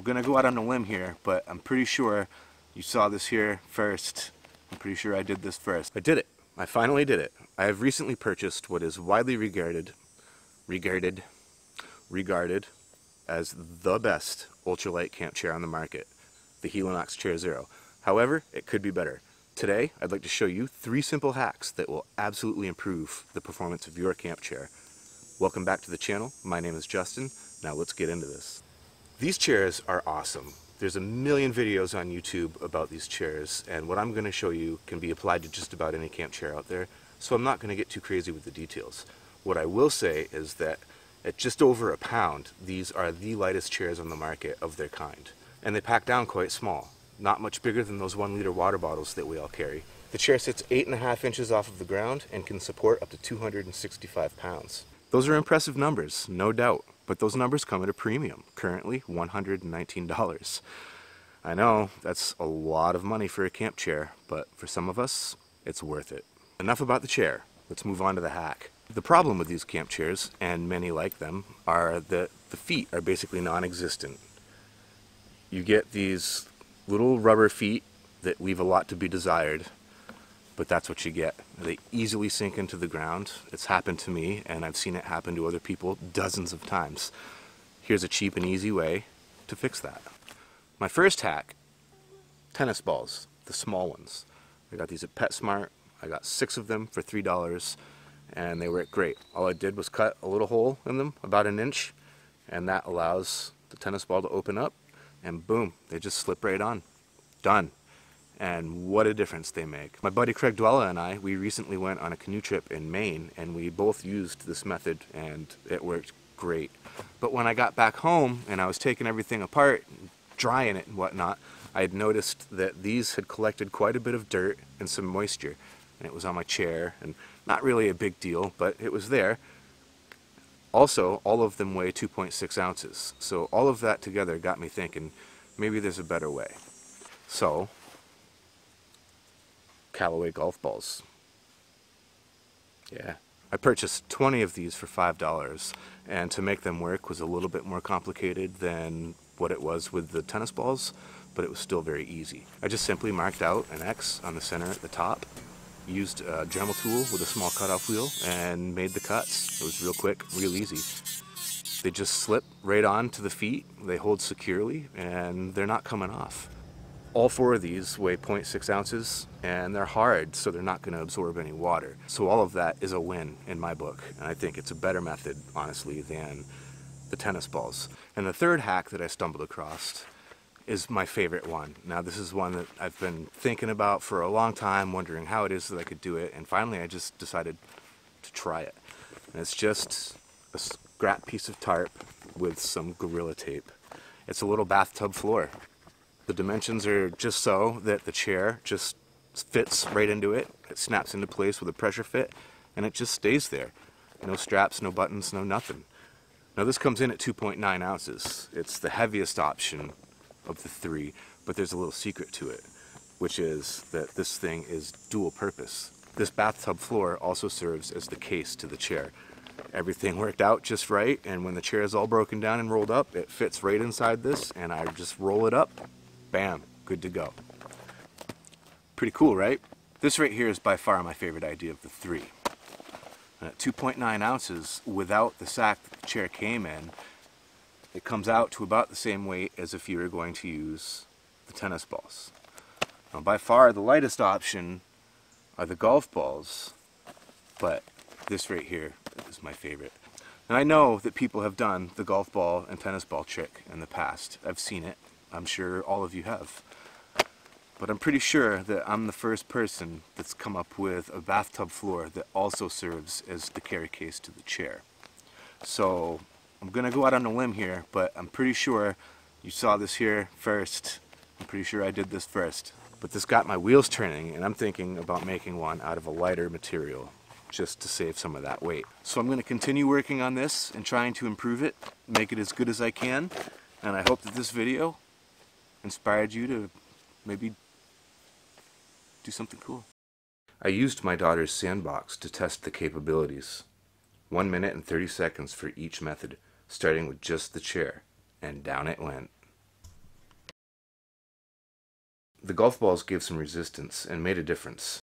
I'm gonna go out on a limb here, but I'm pretty sure you saw this here first. I'm pretty sure I did this first. I did it. I finally did it. I have recently purchased what is widely regarded, regarded, regarded as the best ultralight camp chair on the market, the Helinox Chair Zero. However, it could be better. Today, I'd like to show you three simple hacks that will absolutely improve the performance of your camp chair. Welcome back to the channel. My name is Justin. Now let's get into this. These chairs are awesome. There's a million videos on YouTube about these chairs, and what I'm going to show you can be applied to just about any camp chair out there, so I'm not going to get too crazy with the details. What I will say is that at just over a pound, these are the lightest chairs on the market of their kind. And they pack down quite small, not much bigger than those one liter water bottles that we all carry. The chair sits eight and a half inches off of the ground and can support up to 265 pounds. Those are impressive numbers, no doubt, but those numbers come at a premium, currently $119. I know that's a lot of money for a camp chair, but for some of us, it's worth it. Enough about the chair, let's move on to the hack. The problem with these camp chairs, and many like them, are that the feet are basically non-existent. You get these little rubber feet that leave a lot to be desired, but that's what you get. They easily sink into the ground. It's happened to me, and I've seen it happen to other people dozens of times. Here's a cheap and easy way to fix that. My first hack, tennis balls, the small ones. I got these at PetSmart. I got six of them for $3, and they work great. All I did was cut a little hole in them, about an inch, and that allows the tennis ball to open up, and boom, they just slip right on. Done and what a difference they make. My buddy Craig Dwella and I, we recently went on a canoe trip in Maine and we both used this method and it worked great. But when I got back home and I was taking everything apart, drying it and whatnot, I had noticed that these had collected quite a bit of dirt and some moisture. And it was on my chair and not really a big deal, but it was there. Also, all of them weigh 2.6 ounces. So all of that together got me thinking, maybe there's a better way. So Callaway golf balls. Yeah. I purchased 20 of these for $5 and to make them work was a little bit more complicated than what it was with the tennis balls, but it was still very easy. I just simply marked out an X on the center at the top, used a Dremel tool with a small cutoff wheel and made the cuts. It was real quick, real easy. They just slip right on to the feet, they hold securely, and they're not coming off. All four of these weigh 0.6 ounces and they're hard so they're not going to absorb any water. So all of that is a win in my book and I think it's a better method honestly than the tennis balls. And the third hack that I stumbled across is my favorite one. Now this is one that I've been thinking about for a long time, wondering how it is that I could do it and finally I just decided to try it. And it's just a scrap piece of tarp with some Gorilla Tape. It's a little bathtub floor the dimensions are just so that the chair just fits right into it. It snaps into place with a pressure fit and it just stays there. No straps, no buttons, no nothing. Now this comes in at 2.9 ounces. It's the heaviest option of the three, but there's a little secret to it, which is that this thing is dual purpose. This bathtub floor also serves as the case to the chair. Everything worked out just right, and when the chair is all broken down and rolled up, it fits right inside this, and I just roll it up, Bam, good to go. Pretty cool, right? This right here is by far my favorite idea of the three. Uh, At 2.9 ounces, without the sack that the chair came in, it comes out to about the same weight as if you were going to use the tennis balls. Now by far the lightest option are the golf balls, but this right here is my favorite. And I know that people have done the golf ball and tennis ball trick in the past. I've seen it. I'm sure all of you have. But I'm pretty sure that I'm the first person that's come up with a bathtub floor that also serves as the carry case to the chair. So I'm going to go out on a limb here, but I'm pretty sure you saw this here first. I'm pretty sure I did this first. But this got my wheels turning and I'm thinking about making one out of a lighter material just to save some of that weight. So I'm going to continue working on this and trying to improve it, make it as good as I can. And I hope that this video inspired you to maybe do something cool. I used my daughter's sandbox to test the capabilities. One minute and 30 seconds for each method, starting with just the chair, and down it went. The golf balls gave some resistance and made a difference.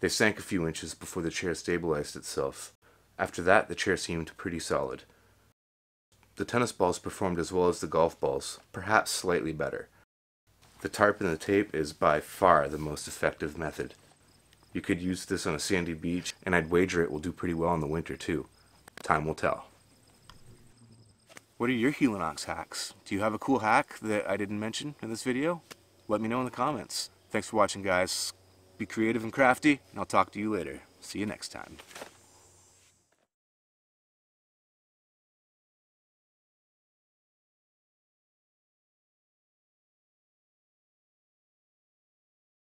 They sank a few inches before the chair stabilized itself. After that, the chair seemed pretty solid. The tennis balls performed as well as the golf balls, perhaps slightly better. The tarp and the tape is by far the most effective method. You could use this on a sandy beach, and I'd wager it will do pretty well in the winter too. Time will tell. What are your Helinox hacks? Do you have a cool hack that I didn't mention in this video? Let me know in the comments. Thanks for watching guys. Be creative and crafty, and I'll talk to you later. See you next time.